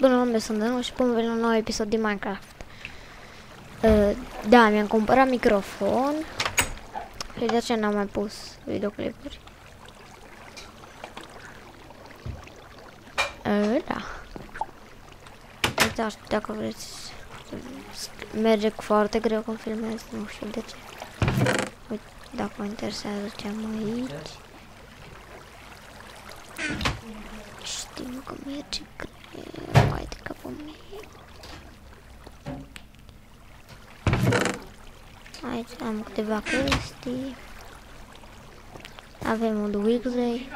Bună lume, sunt Danu și pun un nou episod din Minecraft. Uh, da, mi-am cumpărat microfon și de aceea n-am mai pus videoclipuri. Uh, da. Uitați, dacă vreți, merge foarte greu când filmez, nu știu de ce. Uite, dacă vă interesează ce am aici. Știm că merge greu, hai de capul meu. Aici am câteva chestii. Avem un Wigsley.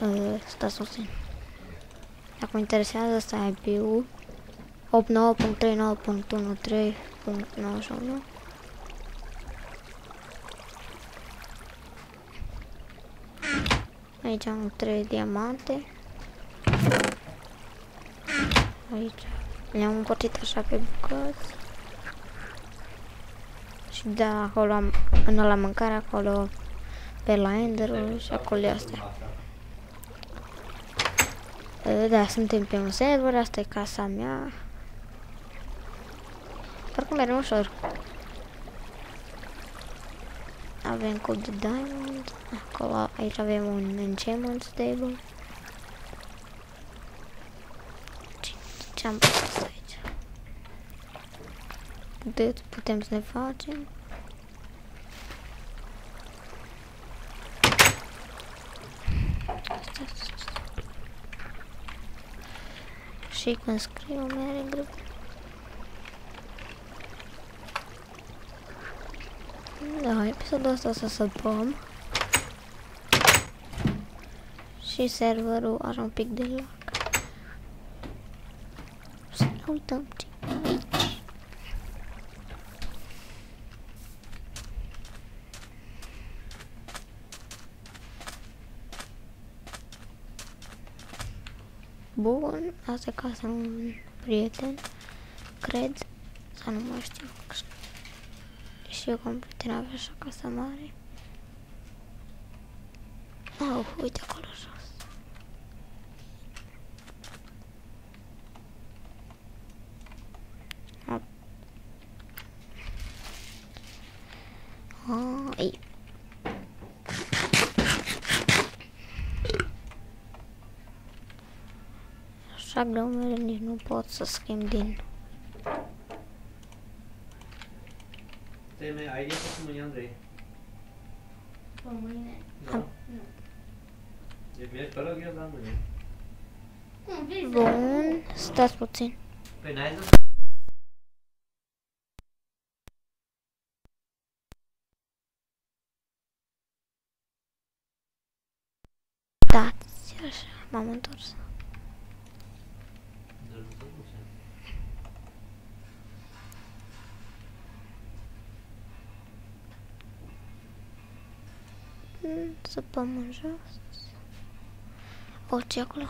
Uh, stați puțin. Dacă mă interesează, asta e IP-ul. 89.39.13.91 Aici am 3 diamante. Aici le-am împărțit așa pe bucăți. Și da, acolo am, în la mâncare, acolo pe la Ender și acolo astea. Da, suntem pe un server, asta e casa mea. Parcă mergem ușor. Avem cod de diamond. Acolo, aici avem un enchantment stable. Ce am pus aici? De putem să ne facem. Și când scriu merg greu. Da, episodul ăsta să săpăm. Și serverul are un pic de lag. Să ne uităm ce aici. Bun, asta e casa un prieten, cred, sau nu mai știu. Și eu cum prieten avea așa casa mare. Oh, uite acolo Așa greu mere nici nu pot să schimb din... Teme, ai ieșit cu mâine, Andrei? Pe mâine. Da? Am. Deci mergi pe rog, eu la mâine. Cum vrei să... Bun, stați puțin. Păi n-ai zis? Stați, așa, m-am întors. Mm, Săpăm în jos. O, ce acolo?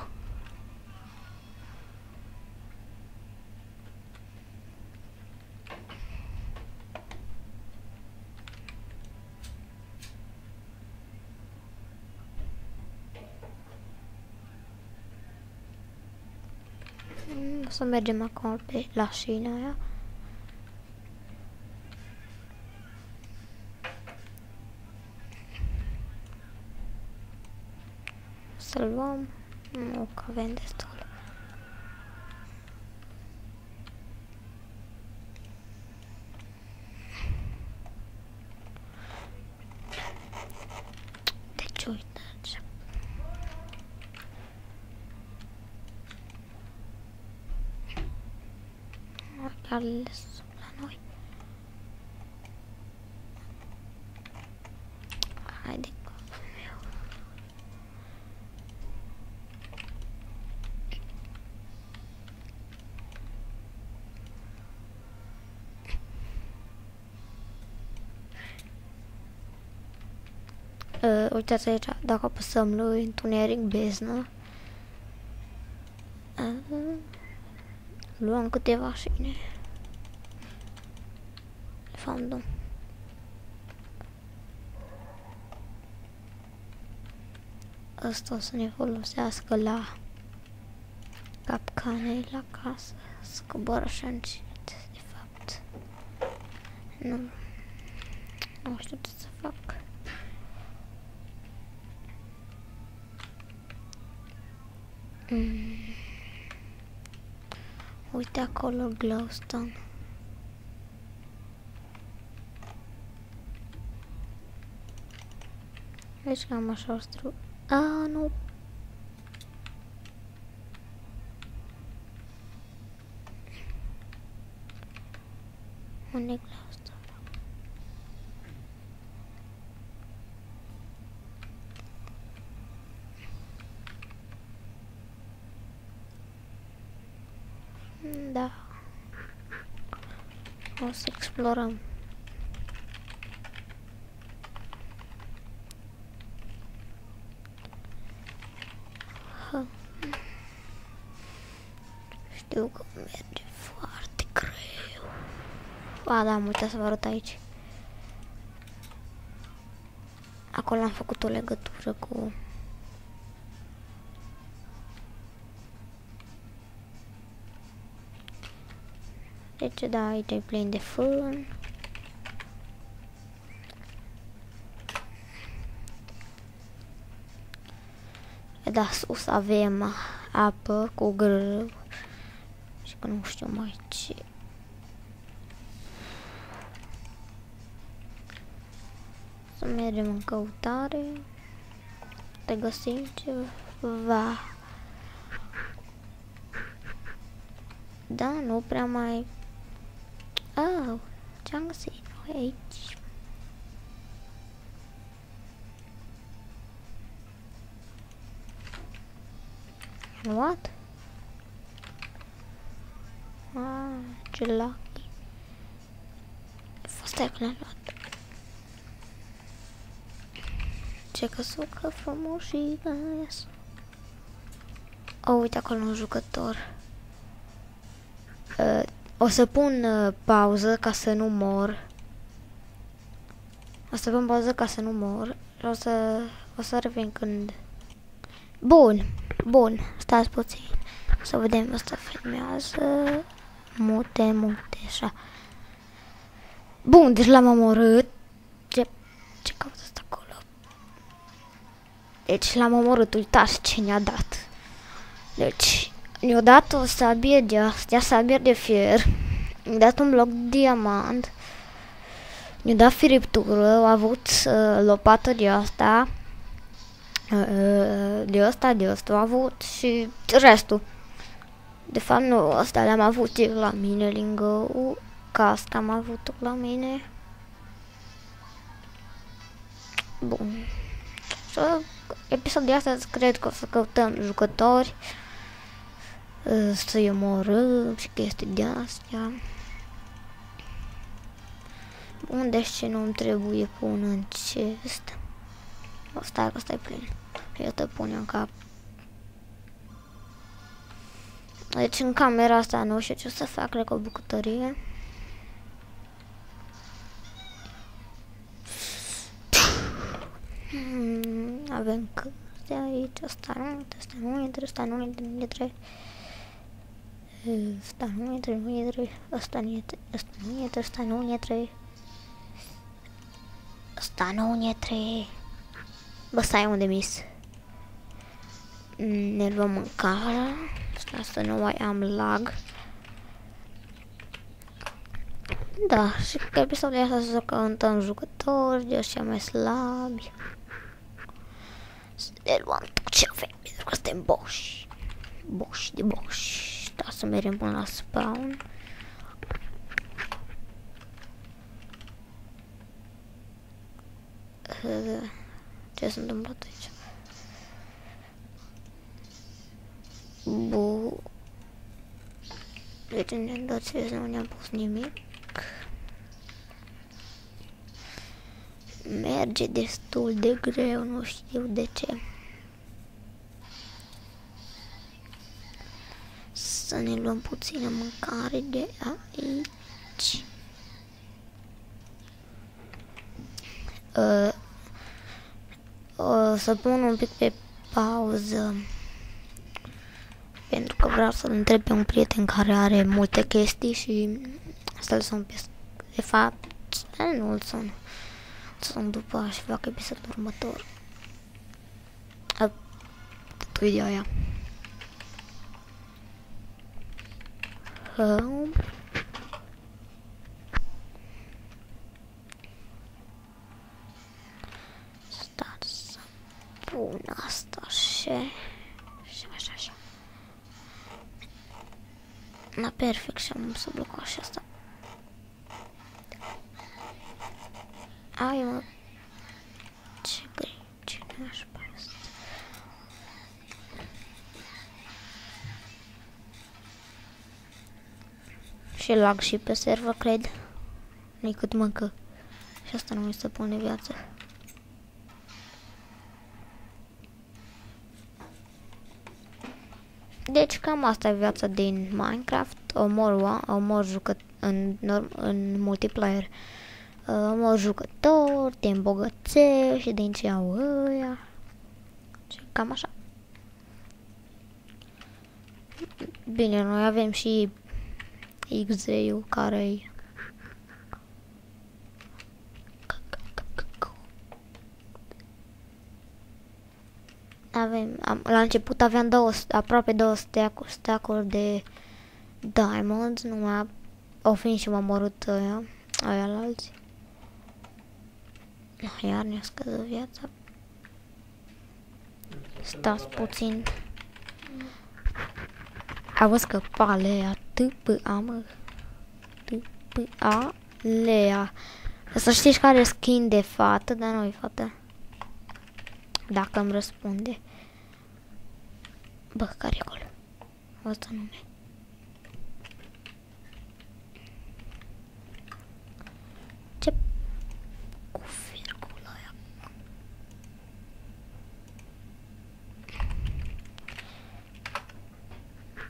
Mm, O să mergem acum pe la șina aia. Nu, că avem destul. Deci uitați. Chiar le sunt la noi. Haide, capul meu. Uh, uitați aici, dacă apăsăm lui întuneric beznă, uh, luăm câteva șine. De fapt, nu. Asta o să ne folosească la capcanei la casă. Să cobor așa încet, de fapt. Nu. Nu știu ce să fac. Mm. Uite acolo glowstone. Aici am așa o stru... A, nu. Unde e glowstone? Da. O să explorăm. Ha. Știu că merge foarte greu. Ba da, am uitat să vă arăt aici. Acolo am făcut o legătură cu Deci da, aici e plin de fân. Da, sus avem apă cu grâu și că nu știu mai ce. Să mergem în căutare. Te găsim ceva. Da, nu prea mai Oh, ce-am găsit noi aici? What? Ah, ce lucky. Fost că l-am luat. Ce căsucă frumușică Oh, uite acolo un jucător. Uh, o să pun uh, pauză ca să nu mor. O să pun pauză ca să nu mor. O să, o să revin când... Bun, bun, stați puțin. Să vedem, asta filmează. Mute, mute, așa. Bun, deci l-am omorât. Ce, ce caută asta acolo? Deci l-am omorât, uitați ce ne-a dat. Deci, ne-a dat o sabie de astea, sabie de fier. Ne-a dat un bloc de diamant. Ne-a dat firiptură, a avut uh, lopată de asta. Uh, de asta, de asta a avut și restul. De fapt, nu, asta le-am avut eu la mine, lângă casca am avut la mine. Bun. Să, episodul de astăzi cred că o să căutăm jucători să-i omorâm și chestii de astea. Unde ce nu-mi trebuie pun în chest? O, stai că stai plin. Eu te pun în cap. Deci în camera asta nu știu ce să fac, cred că o bucătărie. Hmm, avem cărți aici, asta nu, asta nu intră, asta nu intră, nu intră. Asta nu intră, nu intră, asta nu intră, asta nu intră, asta nu intră. Asta nu intră. Bă, stai unde mis. Ne luăm mâncarea. Asta să nu mai am lag. Da, și că episodul ăsta să căutăm jucători de ăștia mai slabi. Să ne luăm tot ce avem, pentru că suntem boși. Boși de boși. Da, să mergem până la spawn. Ce s-a întâmplat aici? Bu... Deci în generație nu ne-am pus nimic. Merge destul de greu, nu știu de ce. Să ne luăm puțină mâncare de aici. Uh, o să pun un pic pe pauză pentru că vreau să-l întreb pe un prieten care are multe chestii și să-l sun pe... De fapt, eh, nu îl sun. Îl sun după și fac episodul următor. A, tot video aia. Home. Stai să pun asta și... Și așa, așa. Na, perfect, și am să blocat și asta. Ai, mă. Ce greu, Și lag și pe server, cred. Nicât mâncă. Și asta nu mi se pune viață. Deci cam asta e viața din Minecraft. Omor, omor jucă în, norm, în multiplayer. Omor jucător, te îmbogățești și din ce au ăia. Și cam așa. Bine, noi avem și XZ-ul care e avem, am, la început aveam două, aproape două stack, stack de diamonds, numai au fiind și m-am omorât ăia, ăia la alții. Iar ne-a scăzut viața. Stați puțin. A văzut că palea T-P-A, mă. T-P-A, Lea. Să știți care skin de fată, dar nu e fată. Dacă îmi răspunde. Bă, care acolo? Asta nume. Ce cu virgula aia?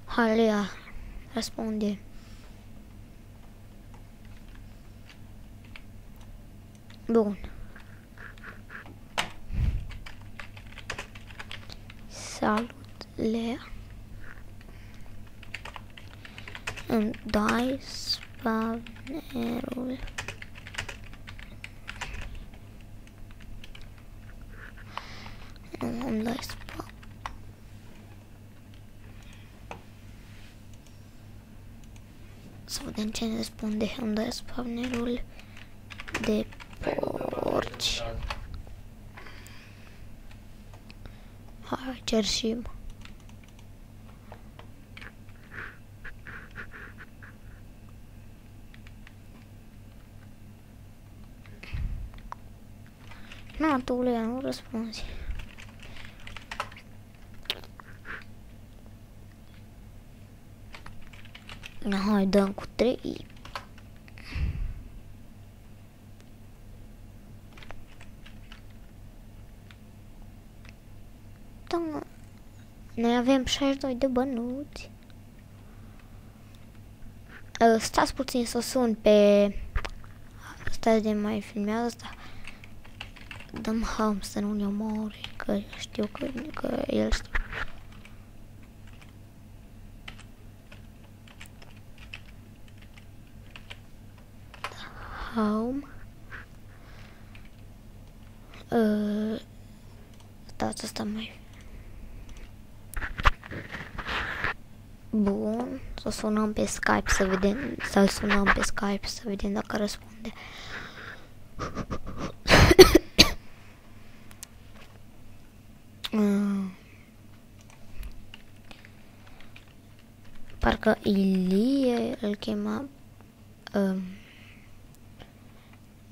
Halea, răspunde. Bun. Salut, Lea. Îmi dai spawnerul. Nu îmi dai spawn. Să vedem ce ne răspunde. Îmi dai spawnerul de porci. Hai, cerșim. Nu, tu, Lea, nu răspunzi. Hai, dăm cu trei. Da, mă. Noi avem 62 de bănuți. Uh, stați puțin să sun pe... Stați de mai filmează asta. Dăm ham să nu ne omori, că știu că, că el știu. Home. Uh, stați asta mai Bun, să sunăm pe Skype să vedem, să-l sunăm pe Skype să vedem dacă răspunde. Mm. Parcă Ilie îl chema um,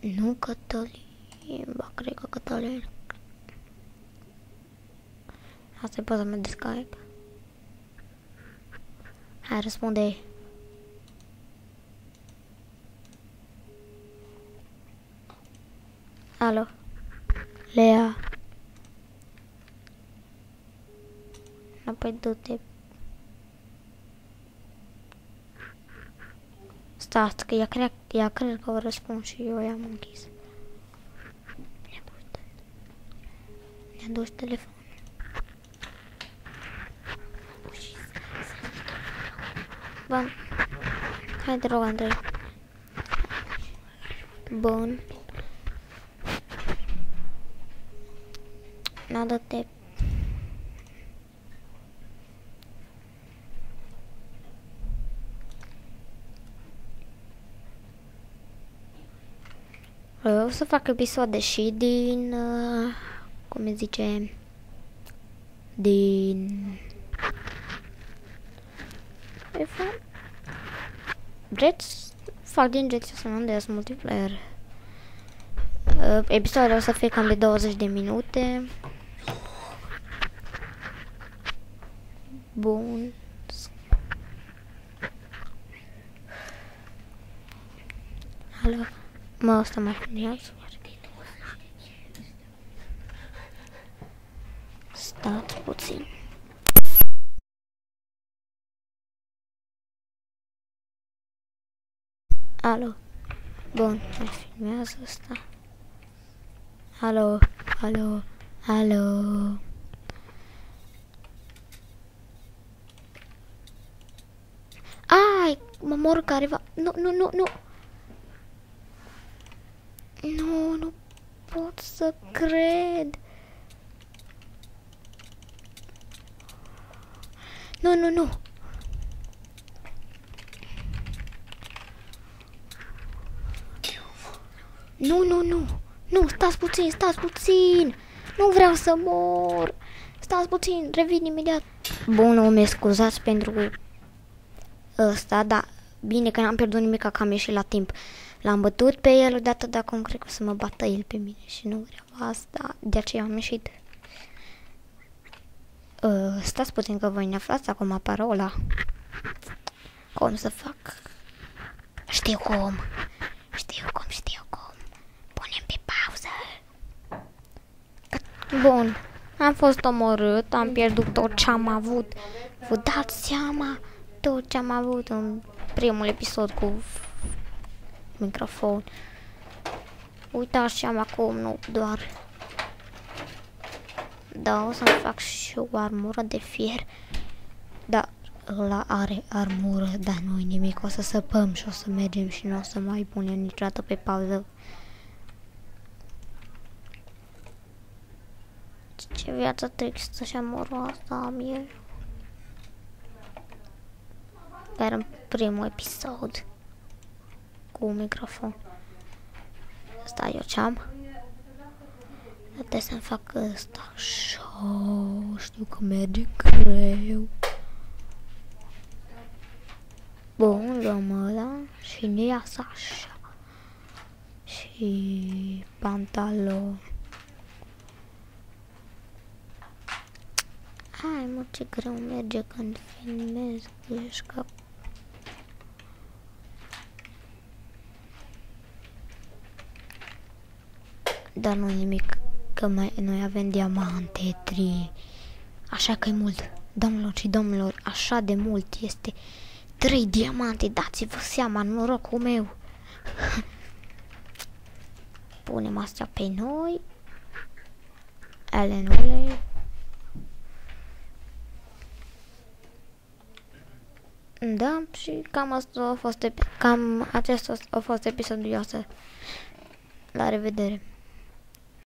nu Cătălin, ba cred că Cătălin. Asta e poza mea de Skype. Hai, răspunde. Alo. Lea. Apoi du-te. Stați, că ea cred, ea cred că o răspund și eu i-am închis. Mi-a dus telefonul. Bun. Hai te rog, Andrei. O să fac episoade și din, uh, cum îi zice, din e fa- Jets, fac din Jets San Andreas multiplayer. Uh, episoadele o să fie cam de 20 de minute. Bun. Alo. Mă, ăsta mai filmează. Stați puțin. Alo. Bun, mai filmează ăsta. Alo, alo, alo. Ai, mă mor careva. Nu, nu, nu, nu. Nu, nu pot să cred. Nu, nu, nu. Nu, nu, nu. Nu, stați puțin, stați puțin. Nu vreau să mor. Stați puțin, revin imediat. Bun, o mi scuzați pentru ăsta, dar bine că n-am pierdut nimic, că am ieșit la timp. L-am bătut pe el odată, dar acum cred că o să mă bată el pe mine și nu vreau asta, de aceea am ieșit. Uh, stați puțin că voi ne aflați acum parola. Cum să fac? Știu cum. Știu cum, știu cum. Punem pe pauză. Bun. Am fost omorât, am pierdut tot ce am avut. Vă dați seama tot ce am avut în primul episod cu microfon. Uitați ce am acum, nu doar. Da, o să-mi fac și o armură de fier. Da, ăla are armură, dar nu nimic. O să săpăm și o să mergem și nu o să mai punem niciodată pe pauză. Ce viață tristă și amoroasă am eu. Chiar în primul episod cu un microfon. Asta eu ce-am. Trebuie să-mi fac ăsta așa. Știu că merge greu. Bun, luăm ăla și ne iasă așa. Și pantalon. Hai mă, ce greu merge când filmez, ești cap Dar nu nimic, că mai, noi avem diamante, tri. Așa că e mult. Domnilor și domnilor, așa de mult este. Trei diamante, dați-vă seama, norocul meu. Punem astea pe noi. Ale noi. Da, și cam asta a fost, cam acesta a fost episodul La revedere!